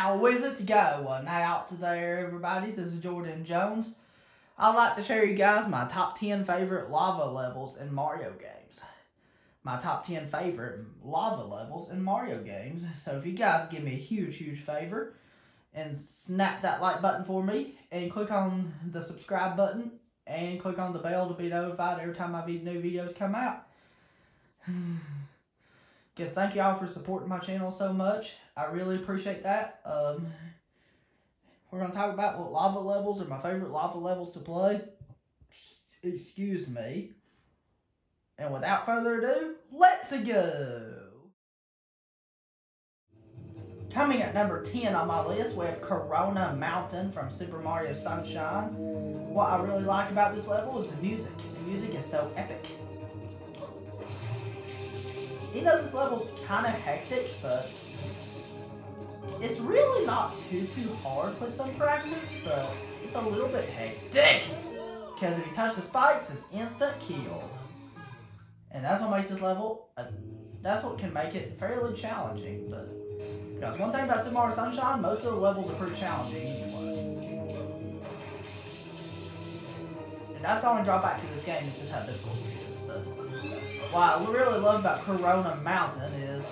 How is it going out there, everybody? This is Jordan Jones. I'd like to share you guys my top 10 favorite lava levels in Mario games. My top 10 favorite lava levels in Mario games. So if you guys give me a huge, huge favor and snap that like button for me and click on the subscribe button and click on the bell to be notified every time my new videos come out. Guess thank y'all for supporting my channel so much. I really appreciate that. Um, we're going to talk about what lava levels are my favorite lava levels to play. Excuse me. And without further ado, let's go! Coming at number 10 on my list, we have Corona Mountain from Super Mario Sunshine. What I really like about this level is the music. The music is so epic. You know this level's kind of hectic, but it's really not too, too hard with some practice, but it's a little bit hectic. Because if you touch the spikes, it's instant kill. And that's what makes this level, uh, that's what can make it fairly challenging, but because one thing about Super Mario Sunshine, most of the levels are pretty challenging anyway. And that's the only drawback to this game, is just how difficult it is. What I really love about Corona Mountain is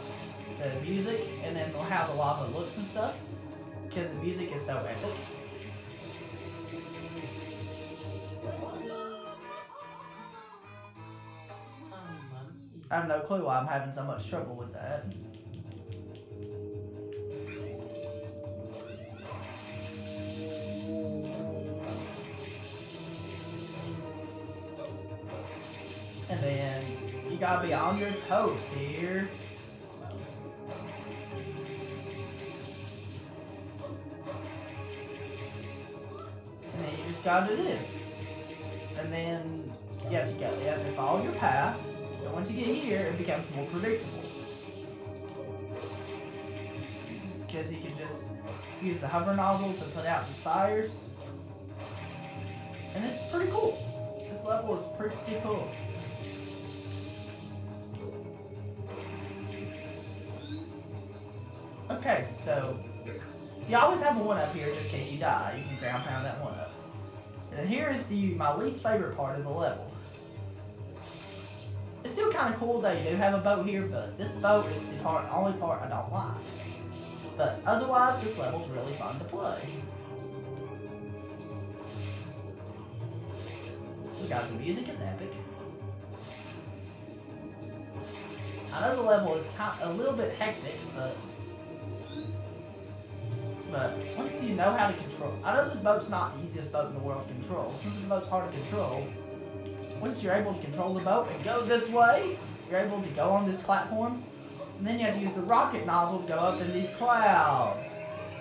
the music and then how the lava looks and stuff. Because the music is so epic. I have no clue why I'm having so much trouble with that. Gotta be on your toes here. And then you just gotta do this. And then you have to go, you have to follow your path. And once you get here, it becomes more predictable. Because you can just use the hover nozzle to put out these fires. And it's pretty cool. This level is pretty cool. Okay, so you always have one up here just in case you die. You can ground pound that one up. And here is the my least favorite part of the level. It's still kind of cool that you do have a boat here, but this boat is the part, only part I don't like. But otherwise, this level's really fun to play. We got the music is epic. I know the level is kind a little bit hectic, but but once you know how to control, I know this boat's not the easiest boat in the world to control. Since this boat's hard to control, once you're able to control the boat and go this way, you're able to go on this platform, and then you have to use the rocket nozzle to go up in these clouds.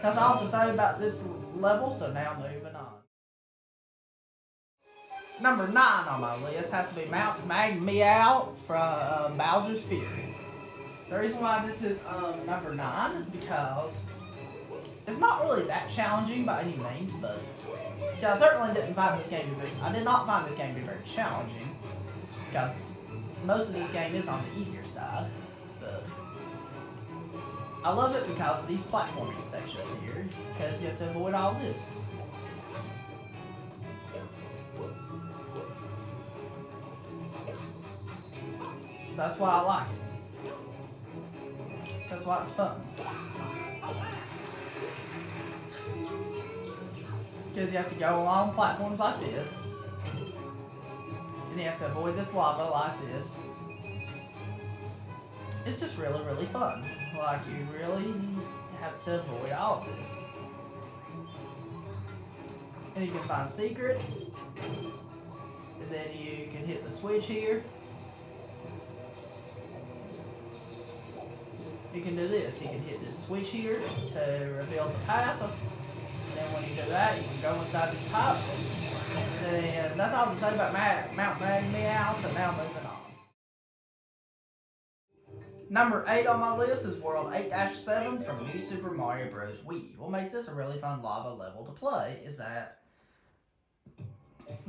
That's all to say about this level, so now moving on. Number 9 on my list has to be Mount Magmeow from um, Bowser's Fury. The reason why this is um, number 9 is because it's not really that challenging by any means, but I certainly didn't find this game to be. I did not find this game to be very challenging because most of this game is on the easier side. But I love it because of these platforming sections here, because you have to avoid all this. So that's why I like it. That's why it's fun. Because you have to go along platforms like this. And you have to avoid this lava like this. It's just really, really fun. Like, you really have to avoid all of this. And you can find secrets. And then you can hit the switch here. You can do this. You can hit this switch here to reveal the path. And when you do that, you can go inside. And that's all to say about Mount Mag Meow, so now moving on. Number 8 on my list is World 8-7 from New Super Mario Bros. Wii. What makes this a really fun lava level to play is that...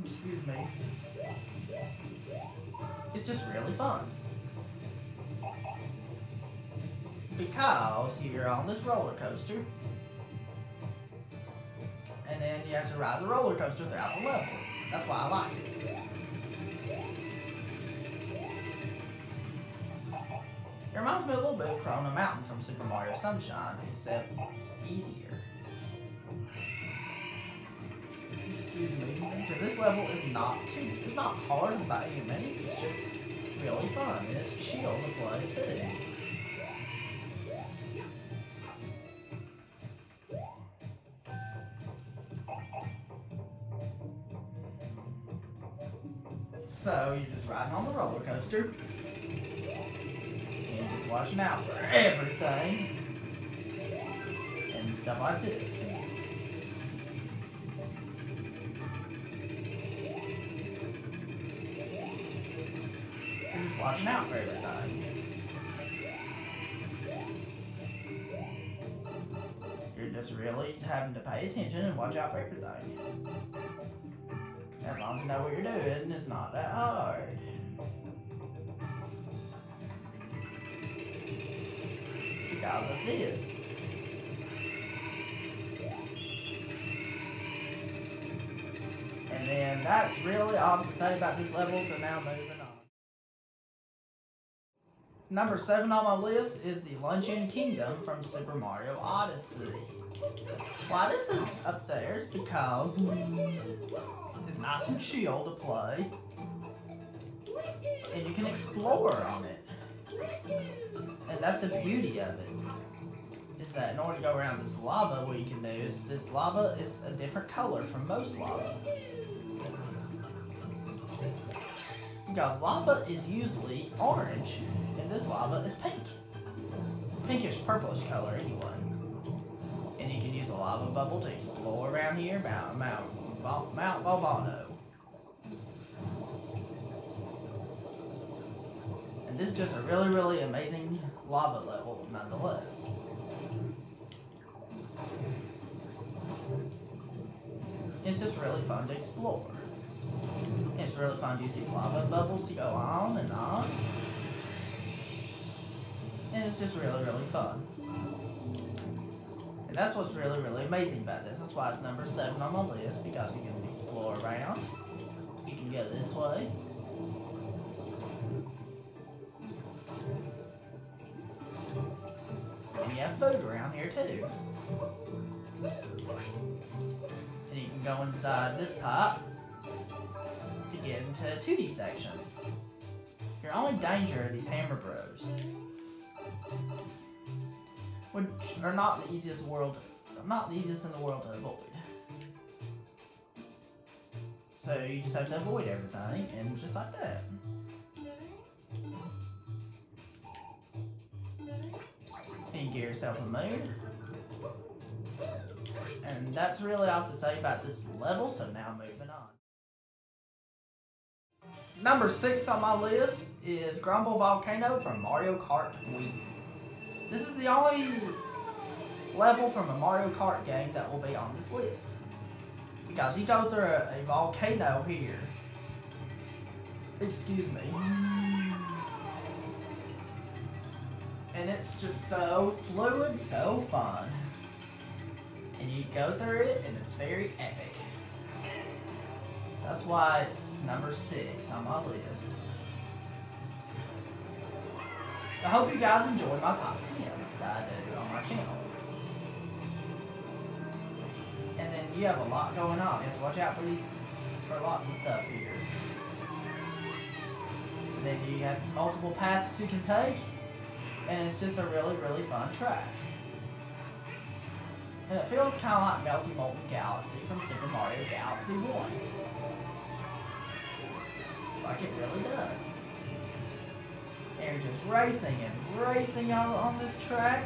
Excuse me. It's just really fun. Because you're on this roller coaster and then you have to ride the roller coaster throughout the level. That's why I like it. It reminds me a little bit of Corona Mountain from Super Mario Sunshine, except easier. Excuse me. This level is not too, it's not hard by any means, it's just really fun, and it's chill to play too. On the roller coaster and just watching out for everything and stuff like this. You're just watching out for everything. You're just really having to pay attention and watch out for everything. As long as you know what you're doing, it's not that hard. This. And then that's really all to say about this level, so now moving on. Number seven on my list is the Luncheon Kingdom from Super Mario Odyssey. Why this is up there is because mm, it's nice and chill to play. And you can explore on it. And that's the beauty of it. Is that in order to go around this lava, what you can do is this lava is a different color from most lava. Because lava is usually orange, and this lava is pink. Pinkish purplish color anyway. And you can use a lava bubble to explore around here, Mount Mount Mount, Mount This is just a really, really amazing lava level nonetheless. It's just really fun to explore. It's really fun to these lava bubbles to go on and on. And it's just really, really fun. And that's what's really, really amazing about this. That's why it's number seven on my list, because you can explore around. You can go this way. Have food around here too. And you can go inside this pipe to get into a 2D section. Your only danger are these hammer bros. Which are not the easiest world not the easiest in the world to avoid. So you just have to avoid everything and just like that. You get yourself a moon. And that's really all to say about this level, so now moving on. Number six on my list is Grumble Volcano from Mario Kart Wii. This is the only level from a Mario Kart game that will be on this list. Because you go through a, a volcano here. Excuse me. And it's just so fluid, so fun. And you go through it, and it's very epic. That's why it's number six on my list. I hope you guys enjoy my top 10s that I do on my channel. And then you have a lot going on. You have to watch out for these, for lots of stuff here. And then you have multiple paths you can take. And it's just a really, really fun track. And it feels kind of like Melty Molten Galaxy from Super Mario Galaxy 1. Like it really does. And you're just racing and racing on, on this track.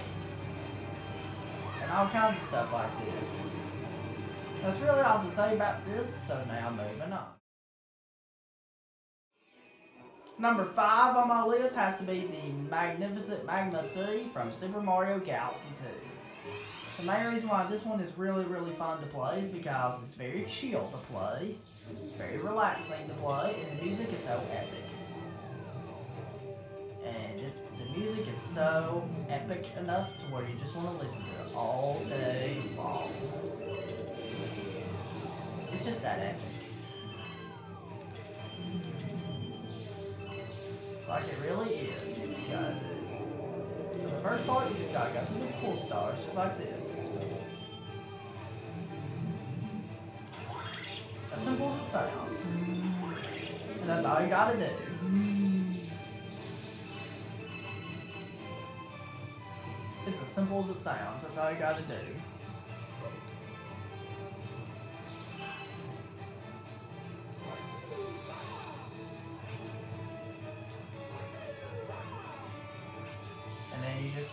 And all kinds of stuff like this. That's really all to say about this, so now moving on. Number five on my list has to be the Magnificent Magma City from Super Mario Galaxy 2. The main reason why this one is really, really fun to play is because it's very chill to play, very relaxing to play, and the music is so epic. And the music is so epic enough to where you just want to listen to it all day long. It's just that epic. Part, you just gotta go through the cool stars, just like this. As simple as it sounds. And that's all you gotta do. It's as simple as it sounds. That's all you gotta do.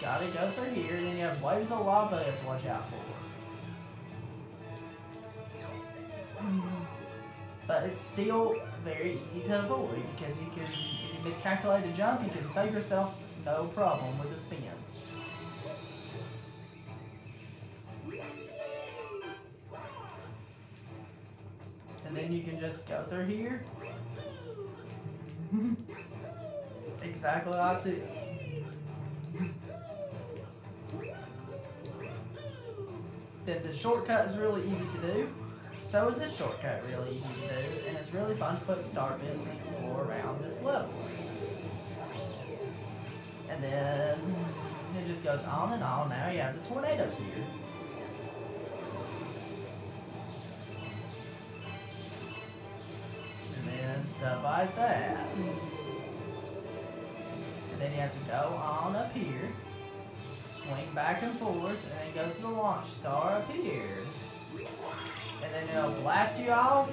Gotta go through here, and then you have waves of lava you have to watch out for. But it's still very easy to avoid because you can, if you miscalculate a jump, you can save yourself no problem with the spin. And then you can just go through here. exactly like this. Shortcut is really easy to do. So is this shortcut really easy to do, and it's really fun to put star bits and explore around this level. And then it just goes on and on. Now you have the tornadoes here. And then stuff like that. And then you have to go on up here, swing back and forth, and then go to the launch star up here. And then it'll blast you off.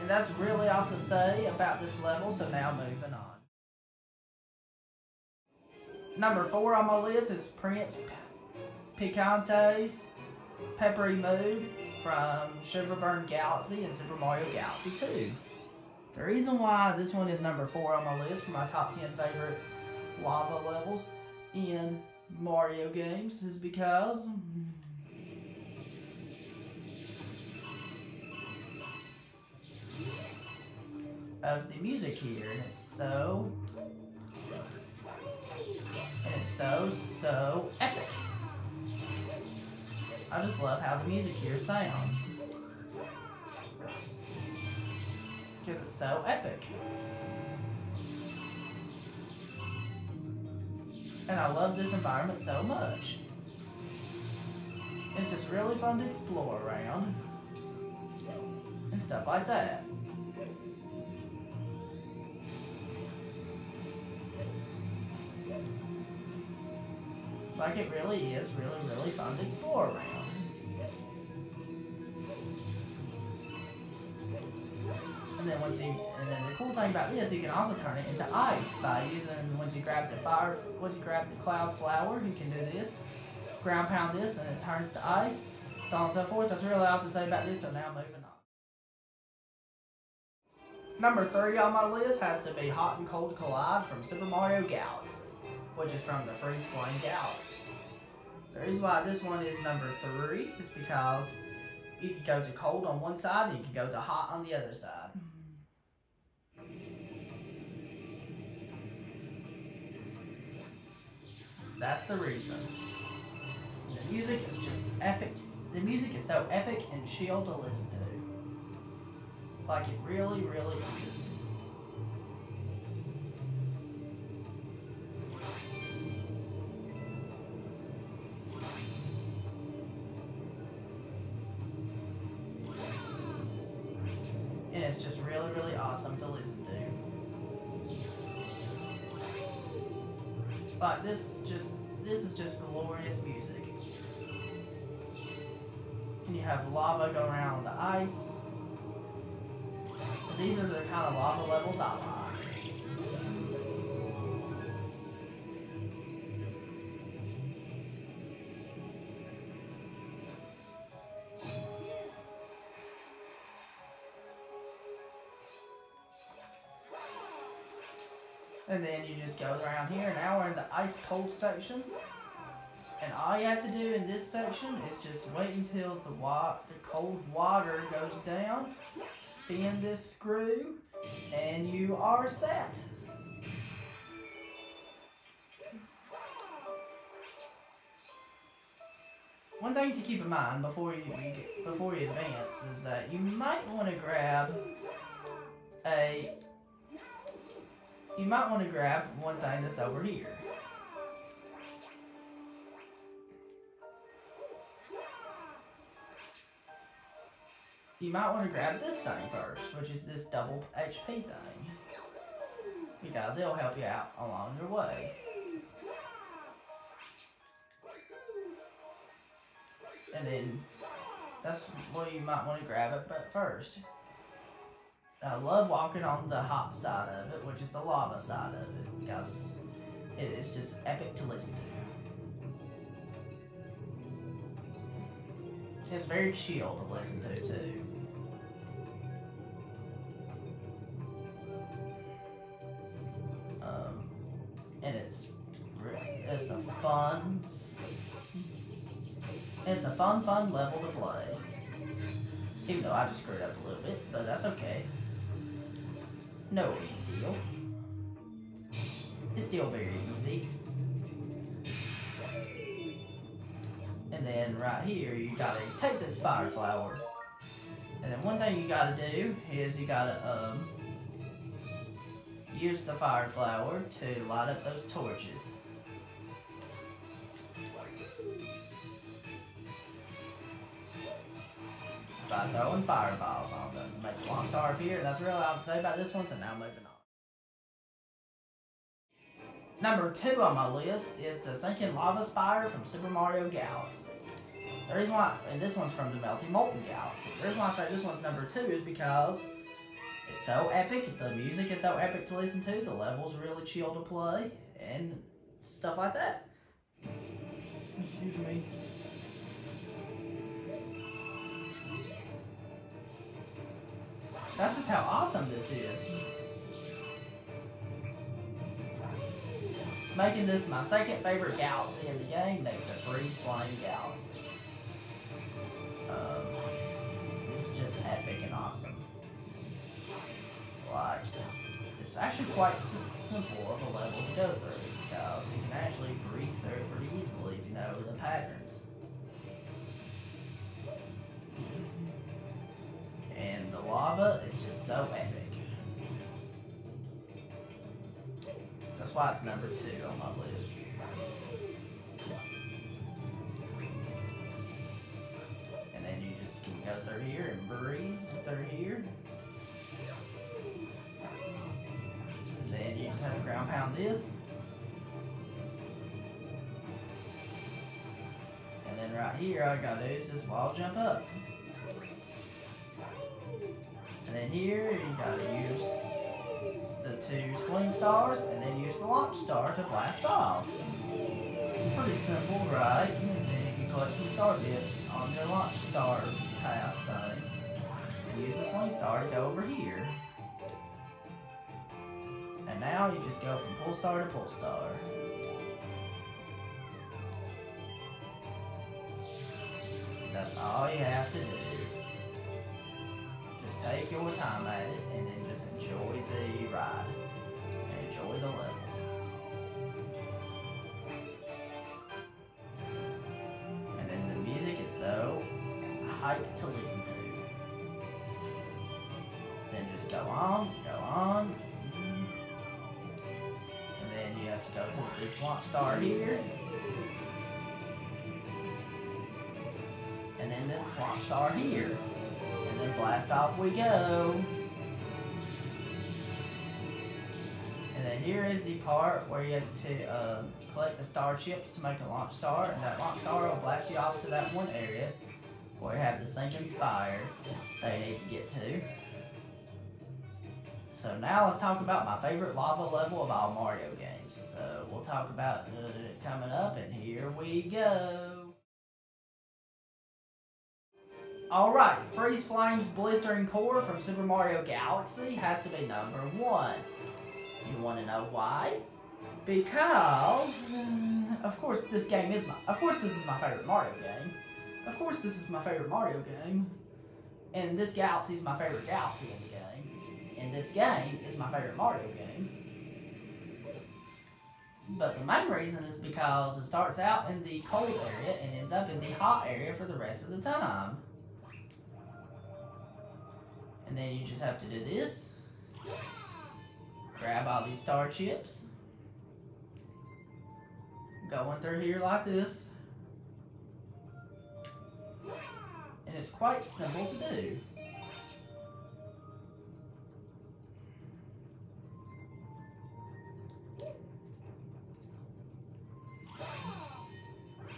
And that's really all to say about this level, so now moving on. Number four on my list is Prince Pikante's Peppery Mood from Shiverburn Galaxy and Super Mario Galaxy 2. The reason why this one is number four on my list for my top 10 favorite lava levels in Mario games is because of the music here, and it's so, and it's so, so epic. I just love how the music here sounds. Because it's so epic. And I love this environment so much. It's just really fun to explore around. And stuff like that. Like it really is really, really fun to explore around. Once you, and then the cool thing about this, you can also turn it into ice by using, once you grab the fire, once you grab the cloud flower, you can do this, ground pound this, and it turns to ice, so on and so forth. That's really all to say about this, so now moving on. Number three on my list has to be Hot and Cold Collide from Super Mario Galaxy, which is from the Freeze Flame Galaxy. The reason why this one is number three is because you can go to cold on one side and you can go to hot on the other side. That's the reason. The music is just epic. The music is so epic and chill to listen to. Like it really, really is. And it's just really, really awesome to listen to. Like this just this is just glorious music. And you have lava going around the ice. These are the kind of lava levels I like. And then you just go around here. Now we're in the ice cold section. And all you have to do in this section is just wait until the, wa the cold water goes down, spin this screw, and you are set. one thing to keep in mind before you, before you advance is that you might want to grab a you might want to grab one thing that's over here. You might want to grab this thing first, which is this double HP thing. Because it'll help you out along your way. And then, that's where you might want to grab it but first. I love walking on the hot side of it, which is the lava side of it, because it is just epic to listen to. It's very chill to listen to, too. Um, and it's it's a fun, it's a fun, fun level to play. Even though I just screwed up a little bit, but that's okay. No big deal. It's still very easy. And then right here, you gotta take this fire flower. And then one thing you gotta do is you gotta um, use the fire flower to light up those torches. by throwing fireballs on the launch star. That's really all I have say about this one, so now moving on. Number two on my list is the Sinking Lava Spire from Super Mario Galaxy. The reason why, and this one's from the Melty Molten Galaxy. The reason why I say this one's number two is because it's so epic, the music is so epic to listen to, the level's really chill to play, and stuff like that. Excuse me. That's just how awesome this is. Making this my second favorite galaxy in the game next to Freeze Flame Galaxy. Um, this is just epic and awesome. Like, it's actually quite sim simple of a level to go through because you can actually breeze through it pretty easily if you know the patterns. The lava is just so epic. That's why it's number two on my list. And then you just can go through here and breeze through here. And then you just have to ground pound this. And then right here, all you gotta do is just wall jump up. And then here, you gotta use the two sling stars, and then use the launch star to blast off. Pretty simple, right? And then you can collect some star bits on your launch star path thing. And use the sling star to go over here. And now you just go from pull star to pull star. That's all you have to do. Take your time at it and then just enjoy the ride. And enjoy the level. And then the music is so hype to listen to. Then just go on, go on. And then you have to go to this launch star here. And then this launch star here. And blast off we go. And then here is the part where you have to uh, collect the star chips to make a launch star. And that launch star will blast you off to that one area where you have the sinking spire that you need to get to. So now let's talk about my favorite lava level of all Mario games. So we'll talk about it coming up, and here we go. Alright, Freeze Flame's Blistering Core from Super Mario Galaxy has to be number one. You want to know why? Because, of course, this game is my, of course, this is my favorite Mario game. Of course, this is my favorite Mario game. And this galaxy is my favorite galaxy in the game. And this game is my favorite Mario game. But the main reason is because it starts out in the cold area and ends up in the hot area for the rest of the time. And then you just have to do this. Grab all these star chips. Going through here like this. And it's quite simple to do.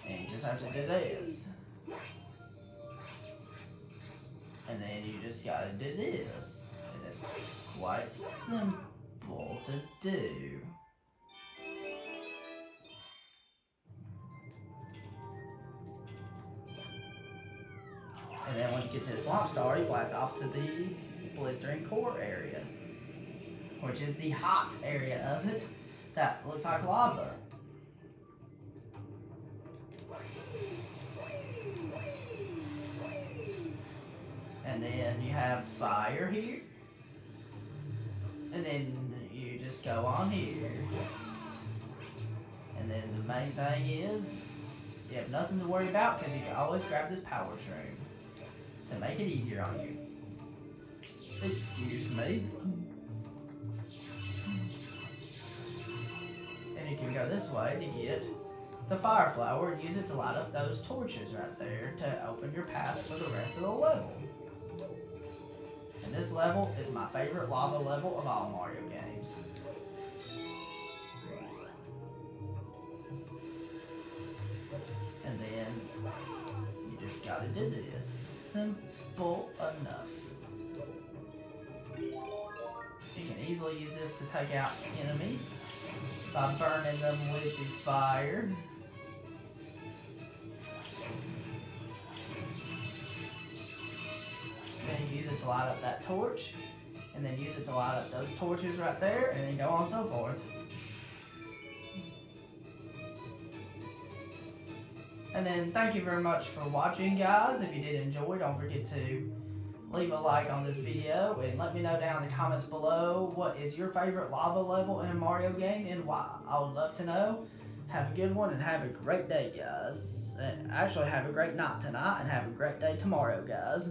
And just have to do this. And then you just gotta do this. And it's quite simple to do. And then once you get to the swamp star, you blast off to the blistering core area. Which is the hot area of it that looks like lava. And then you have fire here. And then you just go on here. And then the main thing is, you have nothing to worry about because you can always grab this power shroom to make it easier on you. Excuse me. And you can go this way to get the fire flower and use it to light up those torches right there to open your path for the rest of the level. And this level is my favorite lava level of all Mario games. And then you just gotta do this. Simple enough. You can easily use this to take out enemies by burning them with the fire. Light up that torch, and then use it to light up those torches right there, and then go on so forth. And then thank you very much for watching, guys. If you did enjoy, don't forget to leave a like on this video and let me know down in the comments below what is your favorite lava level in a Mario game and why. I would love to know. Have a good one and have a great day, guys. Uh, actually, have a great night tonight and have a great day tomorrow, guys.